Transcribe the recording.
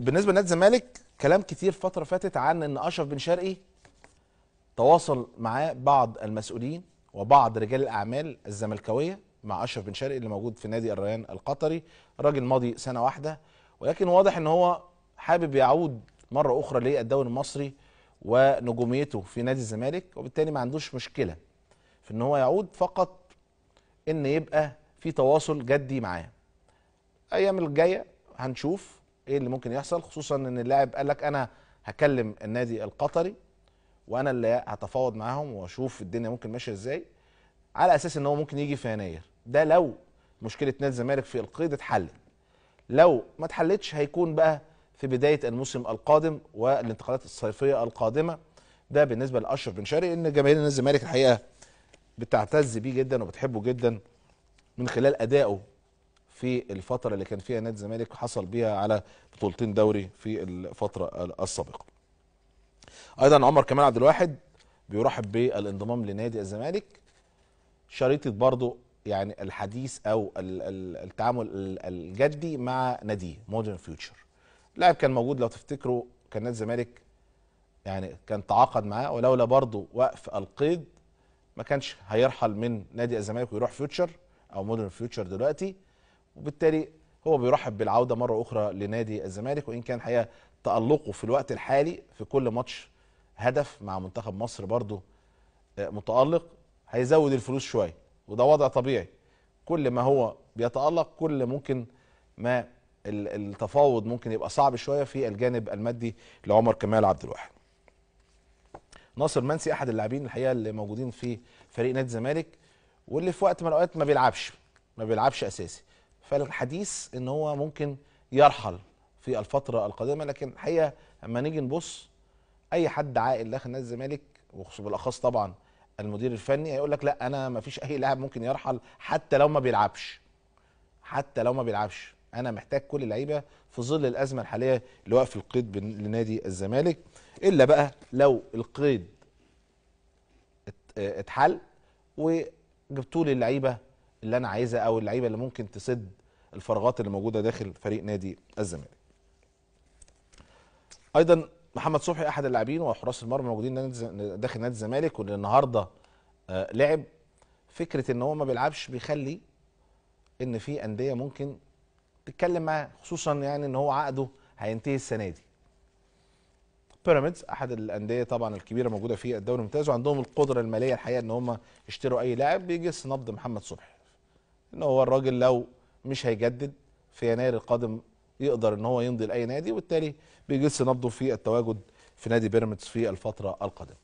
بالنسبة لنادي الزمالك كلام كتير فترة فاتت عن إن أشرف بن شرقي تواصل معاه بعض المسؤولين وبعض رجال الأعمال الزملكاوية مع أشرف بن شرقي اللي موجود في نادي الريان القطري راجل ماضي سنة واحدة ولكن واضح إن هو حابب يعود مرة أخرى للدوري المصري ونجوميته في نادي الزمالك وبالتالي ما عندوش مشكلة في إن هو يعود فقط إن يبقى في تواصل جدي معاه. الأيام الجاية هنشوف إيه اللي ممكن يحصل خصوصا إن اللاعب قال لك أنا هكلم النادي القطري وأنا اللي هتفاوض معاهم وأشوف الدنيا ممكن ماشية إزاي على أساس إن هو ممكن يجي في يناير. ده لو مشكلة نادي الزمالك في القيد اتحلت. لو ما اتحلتش هيكون بقى في بداية الموسم القادم والانتقالات الصيفية القادمة. ده بالنسبة لأشرف بن شرقي إن جماهير نادي الزمالك الحقيقة بتعتز بيه جدا وبتحبه جدا من خلال أدائه في الفترة اللي كان فيها نادي الزمالك حصل بيها على بطولتين دوري في الفترة السابقة. أيضا عمر كمال عبد الواحد بيرحب بالانضمام لنادي الزمالك. شريطه برضه يعني الحديث ال- التعامل ال- الجدي مع ناديه مودرن فيوتشر لاعب كان موجود لو تفتكروا كان نادي الزمالك يعني كان تعاقد معاه ولولا برضه وقف القيد ما كانش هيرحل من نادي الزمالك ويروح فيوتشر أو مودرن فيوتشر دلوقتي. وبالتالي هو بيرحب بالعودة مرة أخرى لنادي الزمالك وإن كان الحقيقة تألقه في الوقت الحالي في كل ماتش هدف مع منتخب مصر برضه آه، متألق هيزود الفلوس شوية وده وضع طبيعي. كل ما هو بيتألق كل ممكن ما ال- التفاوض ممكن يبقى صعب شوية في الجانب المادي لعمر كمال عبد الواحد. ناصر منسي أحد اللاعبين الحقيقة اللي موجودين في فريق نادي الزمالك واللي في وقت من الأوقات ما بيلعبش ما بيلعبش أساسي. فالحديث إن هو ممكن يرحل في الفترة القادمة لكن الحقيقة اما نيجي نبص أي حد عاقل داخل نادي الزمالك وخصوصا بالأخص طبعا المدير الفني هيقول لك لا أنا ما فيش أي لاعب ممكن يرحل حتى لو ما بيلعبش. حتى لو ما بيلعبش. أنا محتاج كل اللعيبة في ظل الأزمة الحالية اللي واقف القيد لنادي الزمالك. إلا بقى لو القيد ات- اتحل وجبتوا لي اللعيبه اللي أنا عايزها أو اللعيبة اللي ممكن تسد الفراغات اللي موجودة داخل فريق نادي الزمالك. أيضا محمد صبحي أحد اللاعبين وحراس المرمى موجودين داخل نادي الزمالك واللي النهارده آه، لعب. فكرة إن هو ما بيلعبش بيخلي إن في أندية ممكن تتكلم معاه خصوصا يعني إن هو عقده هينتهي السنة دي. بيراميدز أحد الأندية طبعا الكبيرة موجودة في الدوري الممتاز وعندهم القدرة المالية الحقيقة إن هم يشتروا أي لاعب بيجس نبض محمد صبحي. إن هو الراجل لو مش هيجدد في يناير القادم يقدر إن هو يمضي لأي نادي وبالتالي بيجس نبضه في التواجد في نادي بيراميدز في الفترة القادمة.